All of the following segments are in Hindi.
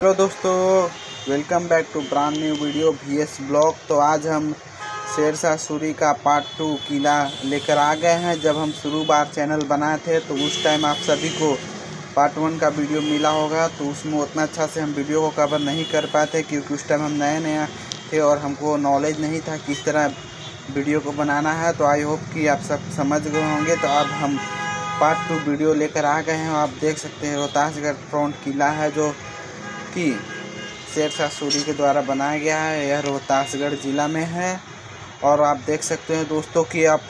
हेलो दोस्तों welcome back to brand new video V S blog तो आज हम शेरशाह सूरी का पार्ट टू किला लेकर आ गए हैं। जब हम शुरू बार चैनल बनाए थे तो उस टाइम आप सभी को पार्ट वन का वीडियो मिला होगा। तो उसमें उतना अच्छा से हम वीडियो को कवर नहीं कर पाए थे, क्योंकि उस टाइम हम नए नए थे और हमको नॉलेज नहीं था किस तरह वीडियो को बनाना है। तो आई होप कि आप सब समझ गए होंगे। तो अब हम पार्ट टू वीडियो लेकर आ गए हैं। आप देख सकते हैं, रोहतासगढ़ फ्रंट किला है, जो कि शेरशाह सूरी के द्वारा बनाया गया है। यह रोहतासगढ़ ज़िला में है। और आप देख सकते हैं दोस्तों कि आप,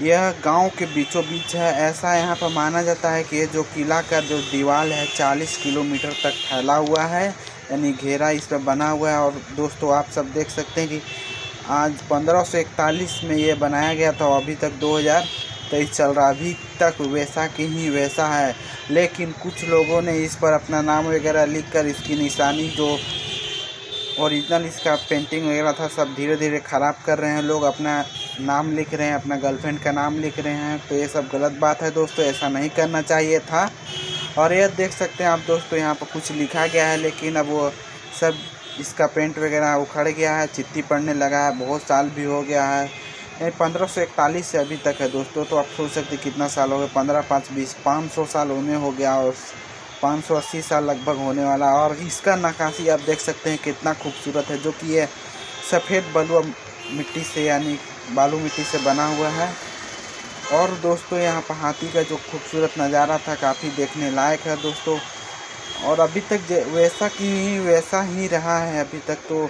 यह गाँव के बीचों बीच है। ऐसा यहाँ पर माना जाता है कि ये जो किला का जो दीवार है 40 किलोमीटर तक फैला हुआ है। यानी घेरा इस पर बना हुआ है। और दोस्तों, आप सब देख सकते हैं कि आज पंद्रह में ये बनाया गया था। अभी तक दो हज़ार तेईस चल रहा अभी तक वैसा कि ही वैसा है। लेकिन कुछ लोगों ने इस पर अपना नाम वगैरह लिख कर इसकी निशानी जो ओरिजिनल इसका पेंटिंग वगैरह था, सब धीरे धीरे ख़राब कर रहे हैं। लोग अपना नाम लिख रहे हैं, अपना गर्लफ्रेंड का नाम लिख रहे हैं। तो ये सब गलत बात है दोस्तों, ऐसा नहीं करना चाहिए था। और यह देख सकते हैं आप दोस्तों, यहाँ पर कुछ लिखा गया है, लेकिन अब वो सब इसका पेंट वगैरह उखड़ गया है, चिट्ठी पड़ने लगा है, बहुत साल भी हो गया है। यानी पंद्रह सौ इकतालीस से अभी तक है दोस्तों तो आप सोच सकते कितना साल हो गया पंद्रह, पाँच, बीस, पाँच सौ साल होने हो गया और पाँच सौ अस्सी साल लगभग होने वाला और इसका नक्काशी आप देख सकते हैं कितना खूबसूरत है, जो कि ये सफ़ेद बलुआ मिट्टी से यानी बालू मिट्टी से बना हुआ है। और दोस्तों, यहाँ पर हाथी का जो खूबसूरत नज़ारा था, काफ़ी देखने लायक है दोस्तों। और अभी तक वैसा की वैसा ही रहा है अभी तक तो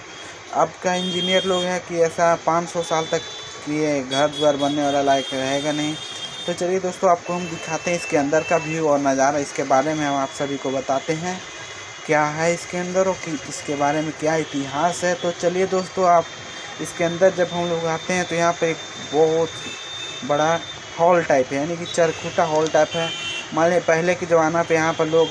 अब का इंजीनियर लोग हैं कि ऐसा 500 साल तक ये घर द्वार बनने वाला लायक रहेगा नहीं। तो चलिए दोस्तों, आपको हम दिखाते हैं इसके अंदर का व्यू और नज़ारा। इसके बारे में हम आप सभी को बताते हैं क्या है इसके अंदर और कि इसके बारे में क्या इतिहास है। तो चलिए दोस्तों, आप इसके अंदर जब हम लोग आते हैं तो यहाँ पर एक बहुत बड़ा हॉल टाइप है, यानी कि चरखूटा हॉल टाइप है। मान लीजिए पहले के ज़माना पे यहाँ पर लोग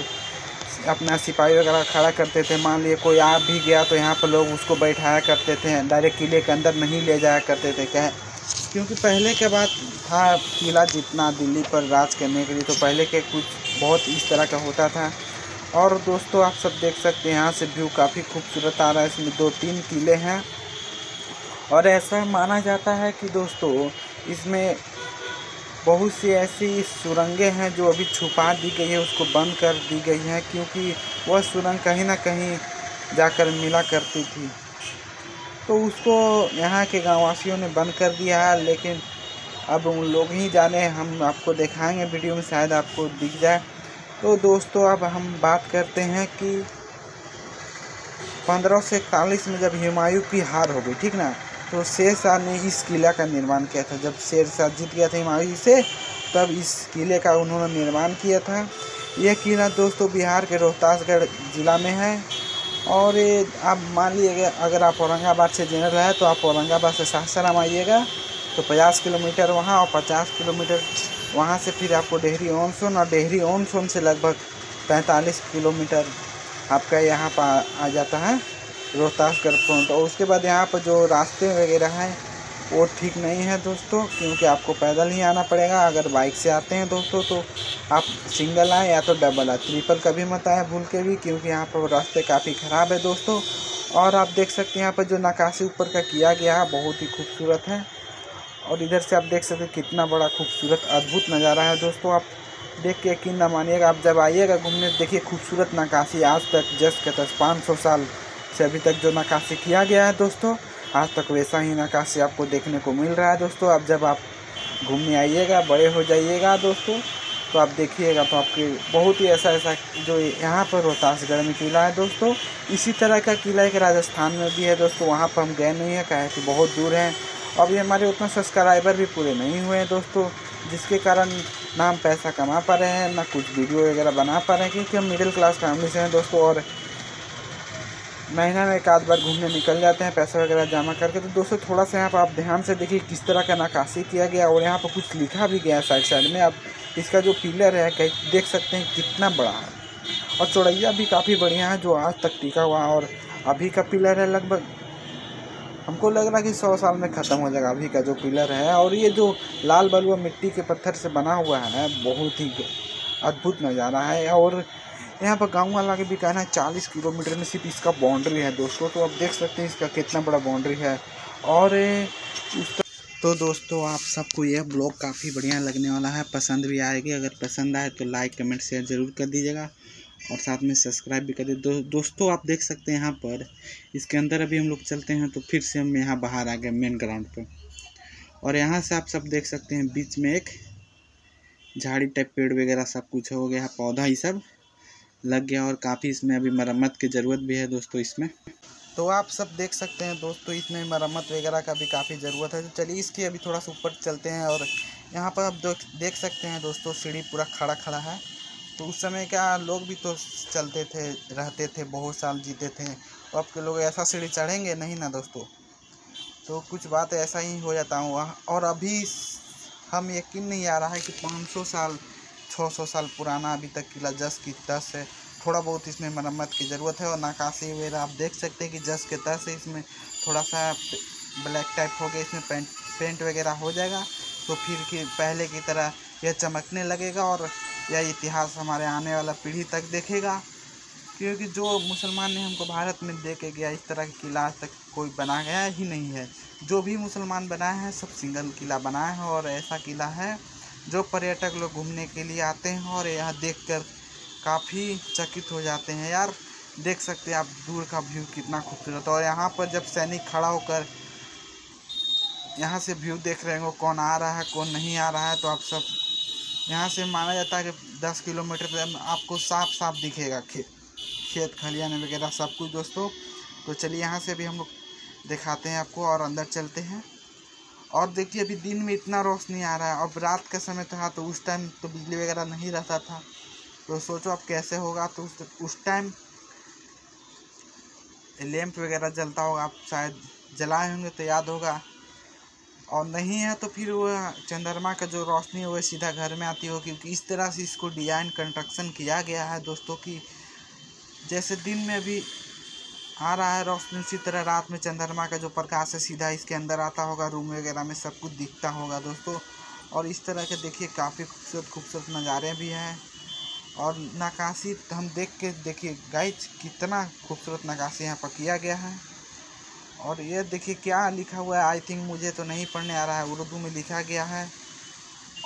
अपना सिपाही वगैरह खड़ा करते थे। मान लिए कोई आ भी गया तो यहाँ पर लोग उसको बैठाया करते थे। डायरेक्ट किले के अंदर नहीं ले जाया करते थे। क्या क्योंकि पहले के बाद था किला जितना दिल्ली पर राज करने के लिए तो पहले के कुछ बहुत इस तरह का होता था। और दोस्तों, आप सब देख सकते हैं, यहाँ से व्यू काफ़ी खूबसूरत आ रहा है। इसमें दो तीन किले हैं। और ऐसा माना जाता है कि दोस्तों, इसमें बहुत सी ऐसी सुरंगें हैं जो अभी छुपा दी गई है, उसको बंद कर दी गई हैं, क्योंकि वह सुरंग कहीं ना कहीं जाकर मिला करती थी। तो उसको यहाँ के गाँववासियों ने बंद कर दिया है, लेकिन अब उन लोग ही जाने, हम आपको दिखाएँगे वीडियो में, शायद आपको दिख जाए। तो दोस्तों, अब हम बात करते हैं कि पंद्रह सौ इकतालीस में जब हुमायूं की हार हो गई, ठीक ना? तो शेर शाह ने इस किला का निर्माण किया था। जब शेर शाह जीत गया था हिमायू से, तब इस किले का उन्होंने निर्माण किया था। यह किला दोस्तों बिहार के रोहतासगढ़ ज़िला में है। और ये आप मान लीजिएगा, अगर आप औरंगाबाद से जनरल है तो आप औरंगाबाद से सासाराम आइएगा। तो पचास किलोमीटर वहाँ और पचास किलोमीटर वहाँ से फिर आपको डेहरी ओनसोन और डेहरी ओनसोन से लगभग पैंतालीस किलोमीटर आपका यहाँ पर आ जाता है। रोहतासगढ़ फ्रंट और उसके बाद यहाँ पर जो रास्ते वगैरह हैं, वो ठीक नहीं है दोस्तों, क्योंकि आपको पैदल ही आना पड़ेगा। अगर बाइक से आते हैं दोस्तों तो आप सिंगल आए या तो डबल आए। ट्रिपल कभी मत आए, भूल के भी, क्योंकि यहाँ पर रास्ते काफ़ी ख़राब है दोस्तों। और आप देख सकते हैं यहाँ पर जो नक्काशी ऊपर का किया गया है, बहुत ही खूबसूरत है। और इधर से आप देख सकते हैं कितना बड़ा खूबसूरत, अद्भुत नज़ारा है दोस्तों। आप देख के यकीन न मानिएगा, आप जब आइएगा घूमने, देखिए खूबसूरत नक्काशी आज तक जस्ट के पाँच सौ साल से अभी तक जो नक्काशी किया गया है दोस्तों, आज तक वैसा ही नक्काशी आपको देखने को मिल रहा है दोस्तों। अब जब आप घूमने आइएगा, बड़े हो जाइएगा दोस्तों तो आप देखिएगा तो आपके बहुत ही ऐसा ऐसा जो यहाँ पर रोहतासगढ़ में किला है दोस्तों, इसी तरह का किला एक राजस्थान में भी है दोस्तों। वहाँ पर हम गए नहीं है, कहे कि बहुत दूर हैं। अभी हमारे उतना सब्सक्राइबर भी पूरे नहीं हुए हैं दोस्तों, जिसके कारण ना हम पैसा कमा पा रहे हैं, ना कुछ वीडियो वगैरह बना पा रहे हैं, क्योंकि हम मिडिल क्लास फैमिली से हैं दोस्तों और महीना में एक आध बार घूमने निकल जाते हैं, पैसा वगैरह जमा करके। तो दोस्तों, थोड़ा सा यहाँ पर आप ध्यान से देखिए किस तरह का नक्काशी किया गया और यहाँ पर कुछ लिखा भी गया साइड साइड में। आप इसका जो पिलर है, कहीं देख सकते हैं कितना बड़ा है। और चौड़ैया भी काफ़ी बढ़िया है, जो आज तक टिका हुआ और अभी का पिलर है लगभग, हमको लग रहा है कि सौ साल में ख़त्म हो जाएगा अभी का जो पिलर है। और ये जो लाल बलुआ मिट्टी के पत्थर से बना हुआ है, बहुत ही अद्भुत नज़ारा है। और यहाँ पर गाँव वाला के भी कहना है चालीस किलोमीटर में सिर्फ़ इसका बाउंड्री है दोस्तों। तो आप देख सकते हैं इसका कितना बड़ा बाउंड्री है। और तो दोस्तों आप सबको यह ब्लॉग काफ़ी बढ़िया लगने वाला है। पसंद भी आएगी। अगर पसंद आए तो लाइक कमेंट शेयर ज़रूर कर दीजिएगा। और साथ में सब्सक्राइब भी कर दे दो, दोस्तों आप देख सकते हैं यहाँ पर इसके अंदर अभी हम लोग चलते हैं तो फिर से हम यहाँ बाहर आ गए मेन ग्राउंड पर और यहाँ से आप सब देख सकते हैं बीच में एक झाड़ी टाइप पेड़ वगैरह सब कुछ हो गया पौधा ही सब। लग गया और काफ़ी इसमें अभी मरम्मत की ज़रूरत भी है दोस्तों इसमें। तो आप सब देख सकते हैं दोस्तों इसमें मरम्मत वगैरह का भी काफ़ी ज़रूरत है। तो चलिए इसकी अभी थोड़ा सा ऊपर चलते हैं और यहाँ पर आप देख सकते हैं दोस्तों सीढ़ी पूरा खड़ा खड़ा है। तो उस समय क्या लोग भी तो चलते थे, रहते थे, बहुत साल जीते थे। तो अब के लोग ऐसा सीढ़ी चढ़ेंगे नहीं ना दोस्तों? तो कुछ बात ऐसा ही हो जाता हूँ और अभी हम यकीन नहीं आ रहा है कि 500 साल 600 साल पुराना अभी तक किला जस की तस है थोड़ा बहुत इसमें मरम्मत की ज़रूरत है और नकाशी वगैरह आप देख सकते हैं कि जस के तस है इसमें थोड़ा सा ब्लैक टाइप हो गया, इसमें पेंट पेंट वगैरह हो जाएगा। तो फिर कि पहले की तरह यह चमकने लगेगा और यह इतिहास हमारे आने वाला पीढ़ी तक देखेगा। क्योंकि जो मुसलमान ने हमको भारत में दे के गया, इस तरह के किला आज तक कोई बना गया ही नहीं है। जो भी मुसलमान बनाए हैं, सब सिंगल किला बनाए हैं और ऐसा किला है। जो पर्यटक लोग घूमने के लिए आते हैं और यहाँ देखकर काफ़ी चकित हो जाते हैं। यार, देख सकते हैं आप दूर का व्यू कितना खूबसूरत और यहाँ पर जब सैनिक खड़ा होकर यहाँ से व्यू देख रहे हो कौन आ रहा है, कौन नहीं आ रहा है तो आप सब, यहाँ से माना जाता है कि दस किलोमीटर पर आपको साफ़ साफ़ दिखेगा खेत खेत, खलियान वगैरह सब कुछ दोस्तों। तो चलिए यहाँ से भी हम लोग दिखाते हैं आपको और अंदर चलते हैं। और देखिए, अभी दिन में इतना रोशनी आ रहा है। अब रात का समय था तो उस टाइम तो बिजली वगैरह नहीं रहता था। तो सोचो अब कैसे होगा? तो उस टाइम लैंप वगैरह जलता होगा। आप शायद जलाए होंगे तो याद होगा। और नहीं है तो फिर वो चंद्रमा का जो रोशनी है वह सीधा घर में आती हो क्योंकि इस तरह से इसको डिज़ाइन कंस्ट्रक्शन किया गया है दोस्तों की जैसे दिन में अभी आ रहा है, रोशनी उसी तरह रात में चंद्रमा का जो प्रकाश है, सीधा इसके अंदर आता होगा, रूम वगैरह में सब कुछ दिखता होगा दोस्तों। और इस तरह के देखिए काफ़ी खूबसूरत खूबसूरत नज़ारे भी हैं। और नक्काशी हम देख के देखिए गाइज़ कितना खूबसूरत नक्काशी यहाँ पर किया गया है। और ये देखिए क्या लिखा हुआ है आई थिंक मुझे तो नहीं पढ़ने आ रहा है, उर्दू में लिखा गया है।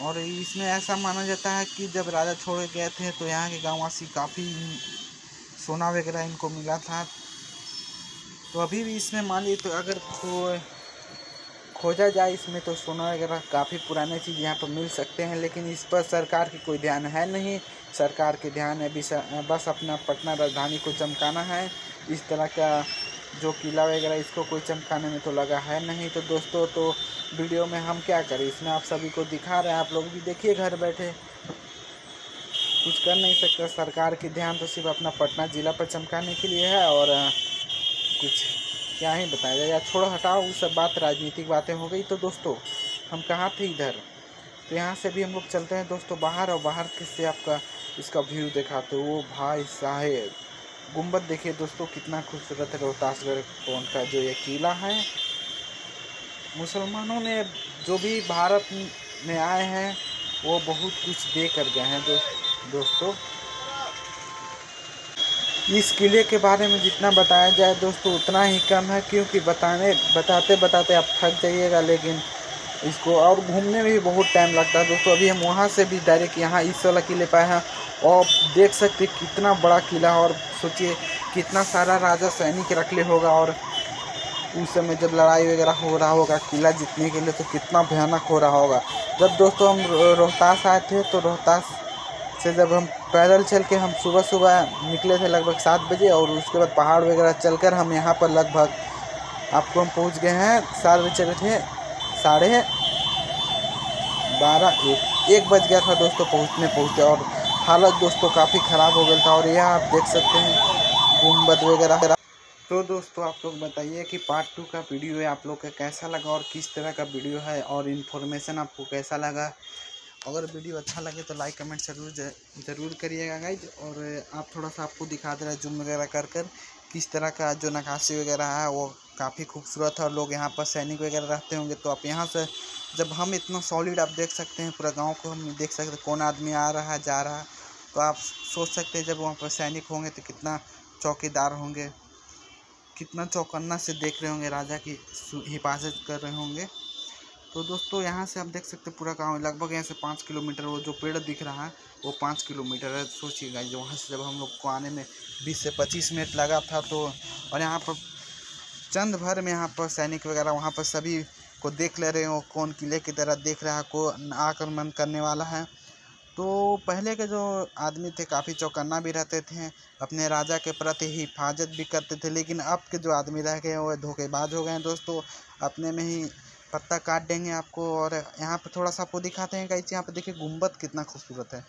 और इसमें ऐसा माना जाता है कि जब राजा छोड़ गए थे तो यहाँ के गाँववासी काफ़ी सोना वगैरह इनको मिला था। तो अभी भी इसमें मान लीजिए तो अगर को खोजा जाए इसमें तो सोना वगैरह काफ़ी पुराने चीज़ यहाँ पर मिल सकते हैं, लेकिन इस पर सरकार की कोई ध्यान है नहीं। सरकार के ध्यान है बस अपना पटना राजधानी को चमकाना है। इस तरह का जो किला वगैरह, इसको कोई चमकाने में तो लगा है नहीं। तो दोस्तों तो वीडियो में हम क्या करें? इसमें आप सभी को दिखा रहे हैं। आप लोग भी देखिए घर बैठे। कुछ कर नहीं सकते। सरकार की ध्यान तो सिर्फ़ अपना पटना ज़िला पर चमकाने के लिए है और कुछ क्या ही बताया जाए। या छोड़ो हटाओ वो सब बात राजनीतिक बातें हो गई। तो दोस्तों हम कहाँ थे इधर? तो यहाँ से भी हम लोग चलते हैं दोस्तों बाहर और बाहर किससे आपका इसका व्यू दिखाते वो भाई साहेब गुंबद देखिए दोस्तों कितना खूबसूरत है रोहतासगढ़ कौन का जो ये किला है। मुसलमानों ने जो भी भारत में आए हैं वो बहुत कुछ दे कर गए हैं दो, दोस्तों। इस किले के बारे में जितना बताया जाए दोस्तों, उतना ही कम है, क्योंकि बताने, बताते बताते आप थक जाइएगा, लेकिन इसको और घूमने में भी बहुत टाइम लगता है। दोस्तों, अभी हम वहाँ से भी डायरेक्ट यहाँ इस वाला किले पाए हैं, और देख सकते कितना बड़ा किला और सोचिए कितना सारा राजा सैनिक रख ले होगा, और उस समय जब लड़ाई वगैरह हो रहा होगा, किला जीतने के लिए तो कितना भयानक हो रहा होगा। जब दोस्तों हम रोहतास आए थे तो रोहतास से जब हम पैदल चल के हम सुबह सुबह निकले थे लगभग सात बजे और उसके बाद पहाड़ वगैरह चलकर हम यहाँ पर लगभग आपको हम पहुँच गए हैं, सात बजे चले थे, साढ़े बारह, एक एक बज गया था दोस्तों पहुँचने, पहुँचते और हालत दोस्तों काफ़ी ख़राब हो गया था और यह आप देख सकते हैं गुंबद वगैरह। तो दोस्तों आप लोग बताइए कि पार्ट टू का वीडियो है आप लोग का कैसा लगा और किस तरह का वीडियो है और इन्फॉर्मेशन आपको कैसा लगा? अगर वीडियो अच्छा लगे तो लाइक, कमेंट ज़रूर ज़रूर करिएगा गाइज़ और आप थोड़ा सा आपको दिखा दे रहे हैं, जूम वगैरह कर कर, किस तरह का जो नक्काशी वगैरह है, वो काफ़ी खूबसूरत है। और लोग यहाँ पर सैनिक वगैरह रहते होंगे तो आप यहाँ से, जब हम इतना सॉलिड आप देख सकते हैं, पूरा गाँव को हम देख सकते हैं, कौन आदमी आ रहा है, जा रहा है तो आप सोच सकते हैं, जब वहाँ पर सैनिक होंगे तो कितना चौकीदार होंगे, कितना चौकन्ना से देख रहे होंगे, राजा की हिफाजत कर रहे होंगे। तो दोस्तों, यहाँ से आप देख सकते हैं पूरा गाँव। लगभग यहाँ से पाँच किलोमीटर वो जो पेड़ दिख रहा है, वो पाँच किलोमीटर है। सोचिएगा जो वहाँ से जब हम लोग को आने में बीस से पच्चीस मिनट लगा था तो और यहाँ पर चंद भर में यहाँ पर सैनिक वगैरह वहाँ पर सभी को देख ले रहे हो, कौन किले की तरह देख रहा है को आक्रमण करने वाला है। तो पहले के जो आदमी थे, काफ़ी चौकन्ना भी रहते थे, अपने राजा के प्रति हिफाजत भी करते थे, लेकिन अब के जो आदमी रह गए वो धोखेबाज हो गए हैं। दोस्तों, अपने में ही पत्ता काट देंगे आपको और यहाँ पर थोड़ा सा आपको दिखाते हैं कैसे यहाँ पर देखिए गुंबद कितना खूबसूरत है।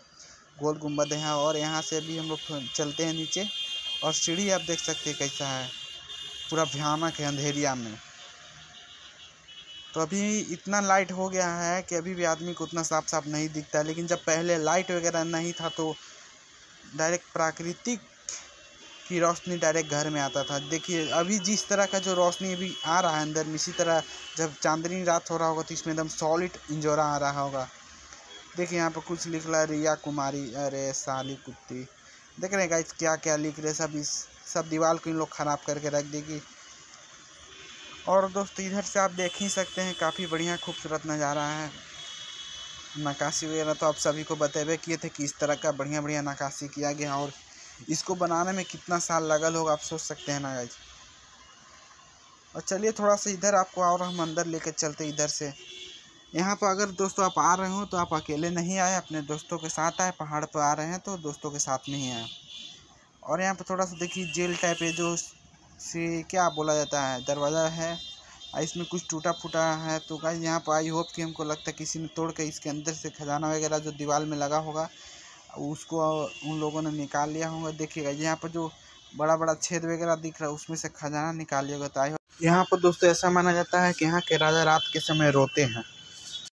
गोल गुंबद है और यहाँ से भी हम लोग चलते हैं नीचे और सीढ़ी आप देख सकते हैं कैसा है। पूरा भयानक है अंधेरिया में। तो अभी इतना लाइट हो गया है कि अभी भी आदमी को उतना साफ़ साफ़ नहीं दिखता है लेकिन जब पहले लाइट वगैरह नहीं था तो डायरेक्ट प्राकृतिक की रोशनी डायरेक्ट घर में आता था। देखिए, अभी जिस तरह का जो रोशनी अभी आ रहा है अंदर में, इसी तरह जब चांदनी रात हो रहा होगा तो इसमें एकदम सॉलिड इंजोरा आ रहा होगा। देखिए, यहाँ पर कुछ लिख रहा है, रिया कुमारी। अरे, साली कुत्ती। देख रहे हैं क्या क्या लिख रहे सब इस, सब दीवार को इन लोग ख़राब करके रख देगी और दोस्तों, इधर से आप देख ही सकते हैं, काफ़ी बढ़िया खूबसूरत नज़ारा है। नक्काशी वगैरह तो आप सभी को बतेबे किए थे कि इस तरह का बढ़िया बढ़िया नक्काशी किया गया और इसको बनाने में कितना साल लगल होगा आप सोच सकते हैं ना गाइज़ और चलिए थोड़ा सा इधर आपको और हम अंदर लेकर चलते इधर से। यहाँ पर अगर दोस्तों आप आ रहे हो तो आप अकेले नहीं आए, अपने दोस्तों के साथ आए, पहाड़ पर आ रहे हैं तो दोस्तों के साथ नहीं आए। और यहाँ पर थोड़ा सा देखिए, जेल टाइप है जो से क्या बोला जाता है, दरवाज़ा है इसमें कुछ टूटा फूटा है। तो गाइज़ यहाँ पर आई होप कि हमको लगता है किसी ने तोड़ के इसके अंदर से खजाना वगैरह जो दीवार में लगा होगा उसको उन लोगों ने निकाल लिया होगा, देखिएगा। यहाँ पर जो बड़ा बड़ा छेद वगैरह दिख रहा है, उसमें से खजाना निकाल लिया होता है यहाँ पर दोस्तों ऐसा माना जाता है कि यहाँ के राजा रात के समय रोते हैं।